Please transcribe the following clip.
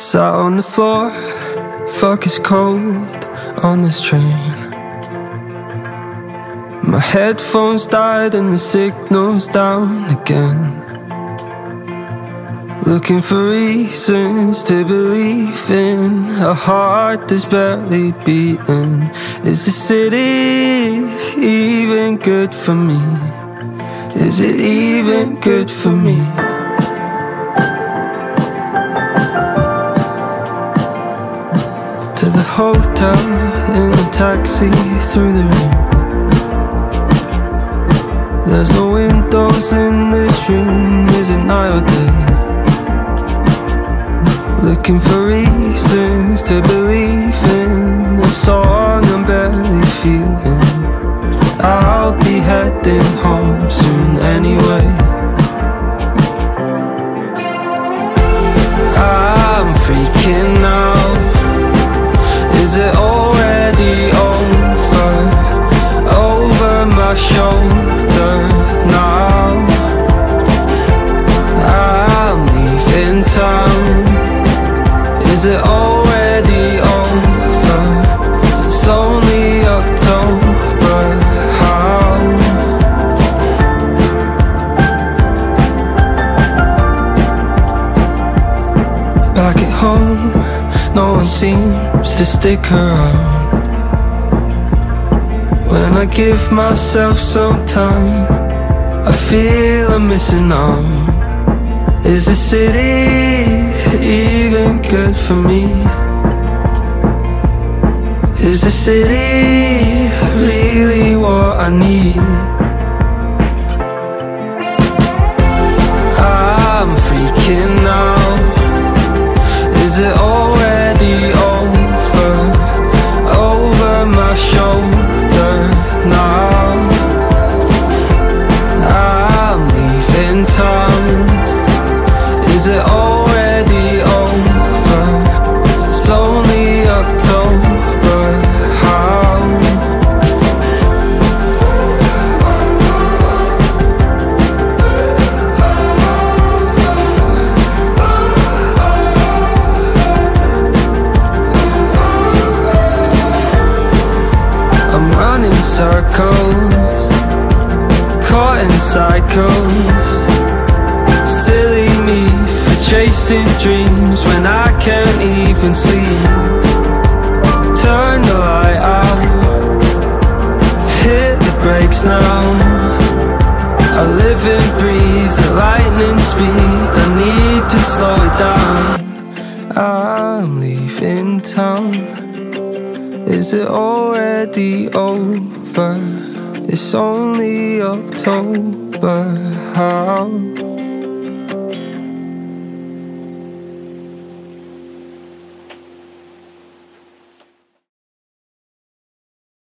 Sat on the floor, fuck it's cold on this train. My headphones died and the signal's down again. Looking for reasons to believe in a heart that's barely beating. Is the city even good for me? Is it even good for me? Hotel in a taxi through the rain. There's no windows in this room, is it night or day? Looking for reasons my shoulder now. I'm leaving town. Is it already over? It's only October. How? Back at home, no one seems to stick around. When I give myself some time, I feel I'm missing out. Is the city even good for me? Is the city really what I need? I'm freaking out. Is it already Is it already over? It's only October. How? I'm running circles, caught in cycles. Chasing dreams when I can't even see Turn the light out, hit the brakes now. I live and breathe at lightning speed. I need to slow it down. I'm leaving town. Is it already over? It's only October. How?